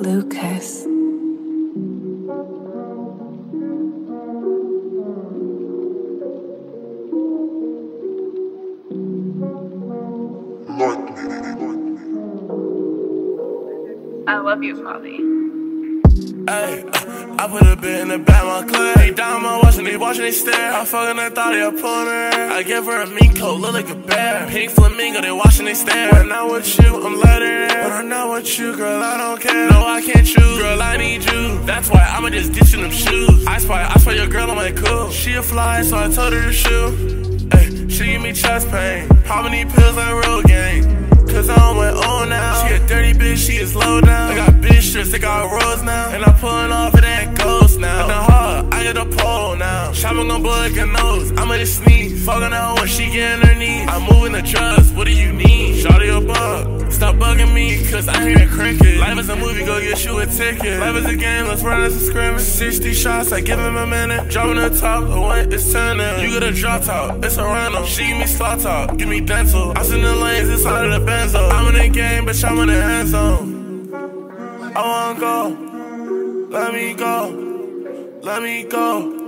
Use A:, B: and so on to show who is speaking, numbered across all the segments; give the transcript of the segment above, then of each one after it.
A: Lucas.
B: I love you, Bobby.
C: Hey, I put a bit in the back of my clip. Hey, down my watching, they watching, they stare. I fucking that thought they pulling her. I give her a mink coat, look like a bear. Pink flamingo, they watching, they stare. When I'm with you, I'm it. When I'm not with you, girl, I don't care. No, I can't choose, girl, I need you. That's why I'ma just ditch in them shoes. I spy, I spy your girl, I'm like, cool. She a fly, so I told her to shoot. She give me chest pain. How many pills I roll gang? Cause I'm went on now. She a dirty bitch, she is low down. I got bitch strips, they got rolls now. And I'm pulling off now. Shopping like a nose. I'ma just sneeze. Fucking out when she get on her knees. I'm moving the trust, what do you need? Shawty a bug. Stop bugging me, cause I hear cricket. Life is a movie, go get you a ticket. Life is a game, let's run a scrimmage. 60 shots, I give him a minute. Dropping the top, the one is turning. You get a drop top, it's a random. She give me slot top, give me dental. I in the lanes inside of the benzo. I'm in the game, bitch, I'm in the end zone. I wanna go, let me go, let me go.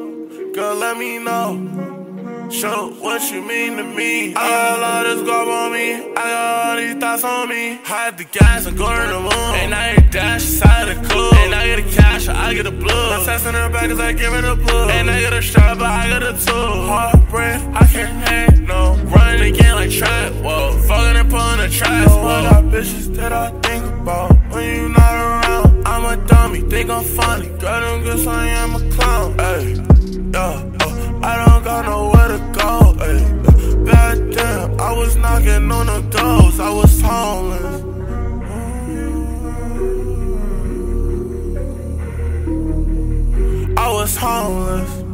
C: Girl, let me know. Show what you mean to me. I got a lot of scarf on me. I got all these thoughts on me. Hide the gas and go to the moon. And I get dash inside the club. And I get a cash, I get a blue. I'm testing her back cause I give her the blue. And I get a shot, but I get a two. Heartbreak, I can't hang, no. Running again like trap, whoa. Fucking and pulling the trash, whoa. I got bitches that I think about when you not around. I'm a dummy, think I'm funny. Girl, don't guess I am a clown, ayy yeah. Uh, I don't got nowhere to go, ayy. Back then, I was knocking on the doors, I was homeless. I was homeless.